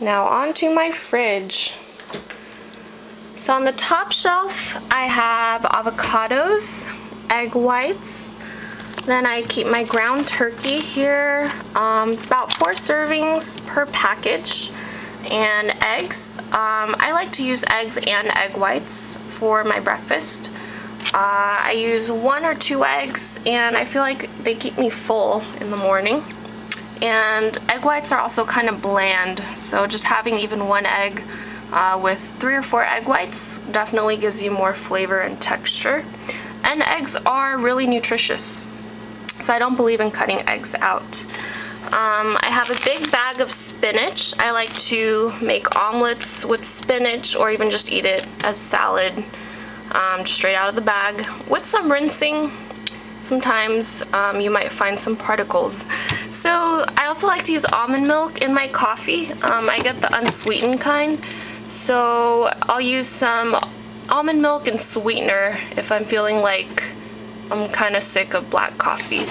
Now onto my fridge. So on the top shelf, I have avocados, egg whites, then I keep my ground turkey here. Um, it's about four servings per package and eggs. Um, I like to use eggs and egg whites for my breakfast. Uh, I use one or two eggs and I feel like they keep me full in the morning. And egg whites are also kind of bland, so just having even one egg uh, with three or four egg whites definitely gives you more flavor and texture. And eggs are really nutritious, so I don't believe in cutting eggs out. Um, I have a big bag of spinach. I like to make omelets with spinach or even just eat it as salad um, straight out of the bag with some rinsing. Sometimes um, you might find some particles. So I also like to use almond milk in my coffee. Um, I get the unsweetened kind. So I'll use some almond milk and sweetener if I'm feeling like I'm kind of sick of black coffee.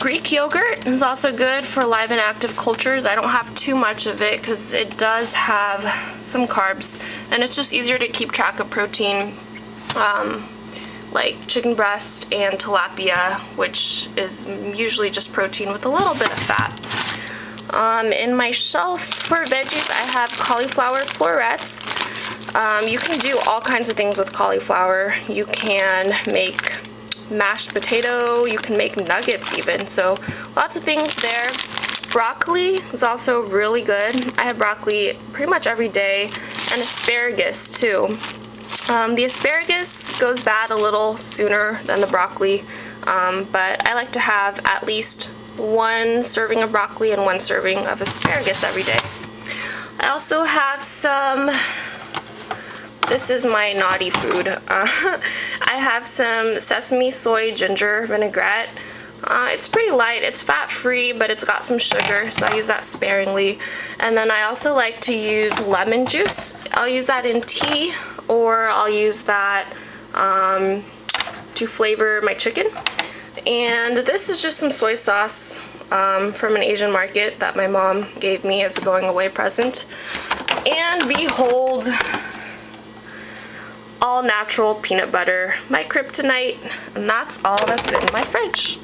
Greek yogurt is also good for live and active cultures. I don't have too much of it because it does have some carbs and it's just easier to keep track of protein um, like chicken breast and tilapia which is usually just protein with a little bit of fat. Um, in my shelf for veggies I have cauliflower florets. Um, you can do all kinds of things with cauliflower. You can make mashed potato, you can make nuggets even, so lots of things there. Broccoli is also really good. I have broccoli pretty much every day, and asparagus too. Um, the asparagus goes bad a little sooner than the broccoli, um, but I like to have at least one serving of broccoli and one serving of asparagus every day. I also have some this is my naughty food. Uh, I have some sesame soy ginger vinaigrette. Uh, it's pretty light. It's fat-free, but it's got some sugar, so I use that sparingly. And then I also like to use lemon juice. I'll use that in tea, or I'll use that um, to flavor my chicken. And this is just some soy sauce um, from an Asian market that my mom gave me as a going away present. And behold, all natural peanut butter, my kryptonite, and that's all that's in my fridge.